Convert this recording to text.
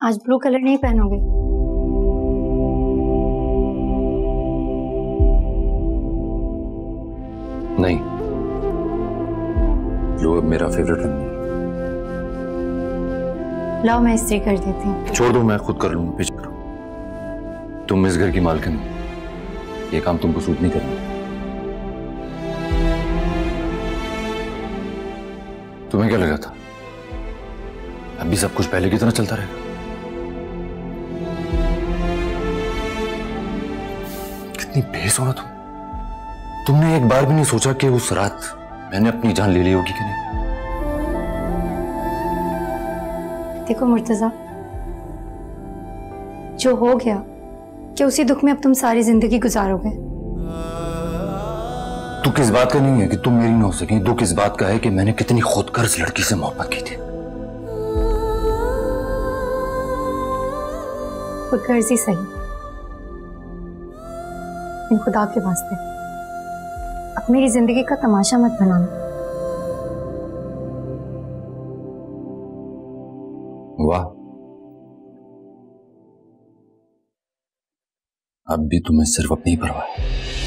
آج blue colour نہیں پہنو گے۔ نہیں۔ بلو اب میرا فیوریٹ رنگ نہیں۔ لاؤ میں استری کر دیتی ہوں۔ چھوڑ دو میں خود کر لوں پیچھے کرو تم اس گھر کی مالکن ہو۔ یہ کام تم کو سوٹ نہیں کرنا۔ تمہیں کیا لگا تھا؟ اب بھی سب کچھ پہلے کی طرح چلتا رہے۔ گا کتنی بھیس ہو نا تم۔ تم نے ایک بار بھی نہیں سوچا کہ اس رات میں نے اپنی جان لے لی ہوگی کہ نہیں؟ دیکھو مرتضی جو ہو گیا کہ اسی دکھ میں اب تم ساری زندگی گزارو گے؟ تو کس بات کا نہیں ہے کہ تم میری نہ ہو سکیں۔ تو کس بات کا ہے کہ میں نے کتنی خود غرض لڑکی سے محبت کی تھی۔ خود غرضی صحیح۔ لیکن خدا کے واسطے۔ اب میری زندگی کا تماشا مت بنانا۔ واہ۔ اب بھی تمہیں صرف اپنی ہی پرواہ۔ ہے